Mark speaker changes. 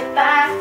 Speaker 1: goodbye.